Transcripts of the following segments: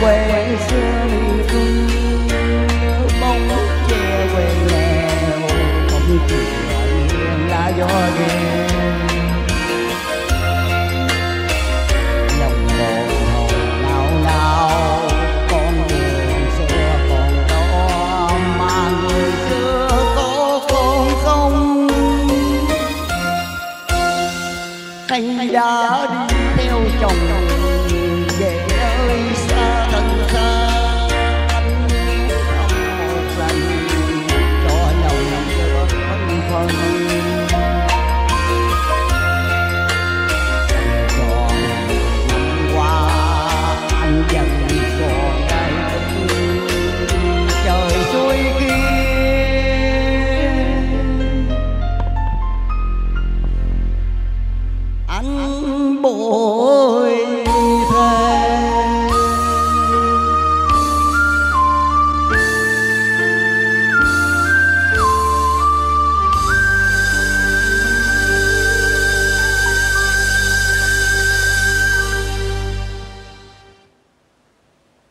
quê xưa cưng bóng che quê nghèo không chuyện là do đêm lòng bồn hồn nào nào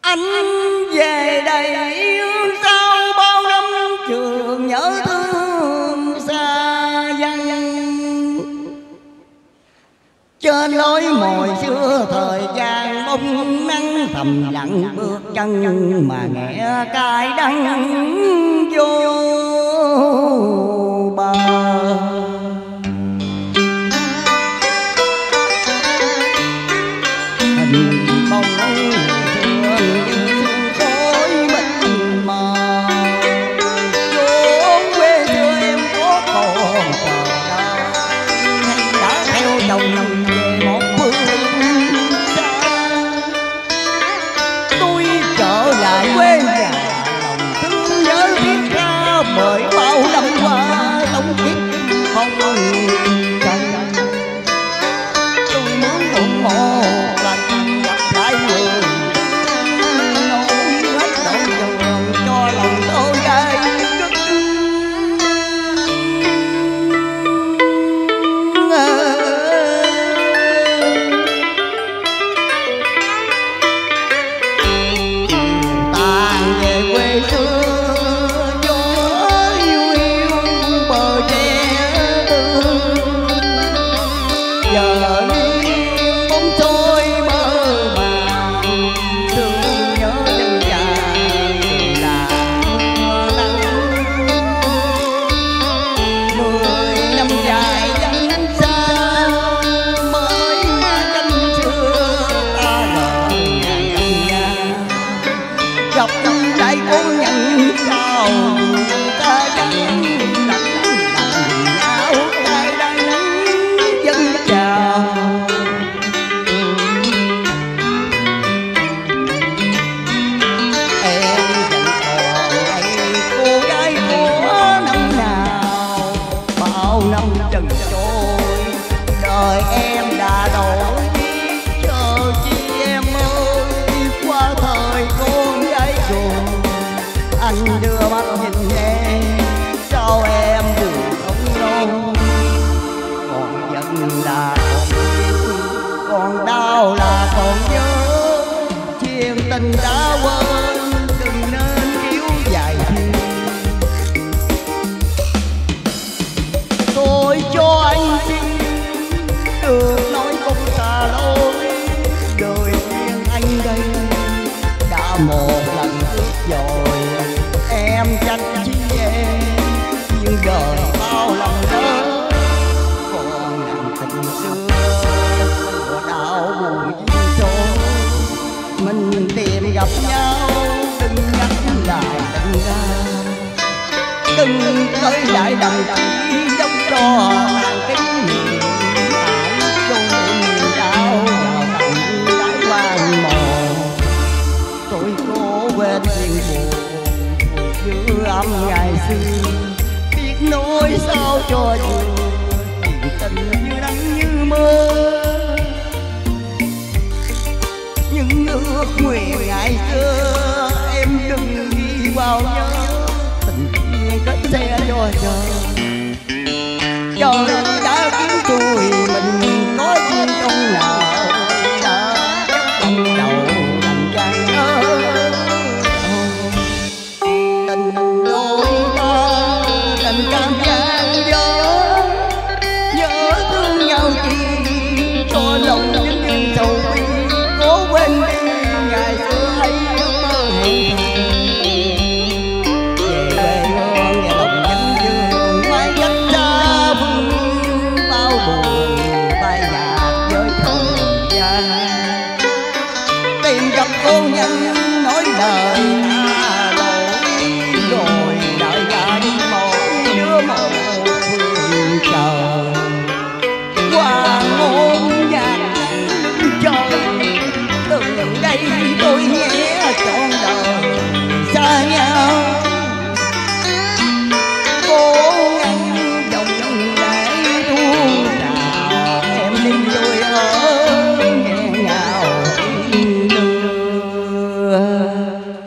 anh về đây sau bao năm, trường nhớ thương xa dân trên lối mồi xưa thời gian bông nắng thầm lặng bước chân mà nghe cài đắng vô trần trôi. Đời em đã đổi chờ chi em ơi. Qua thời con gái rồi, anh đưa mắt nhìn em. Sao em được không lâu còn giận là còn còn đau là còn nhớ. Chuyện tình đã tình xưa đạo buồn duyên số mình tìm gặp nhau đừng nhắc lại tình ra đừng tới lại đồng chí giống cho tàn kính miền chung niềm vào tận đáy quan mòn tôi cố quên buồn âm ngày xưa biết nói sao cho vừa mơ. Những ước nguyện ngày xưa em đừng đi vào nhớ. Tình duyên cất xe cho chờ trời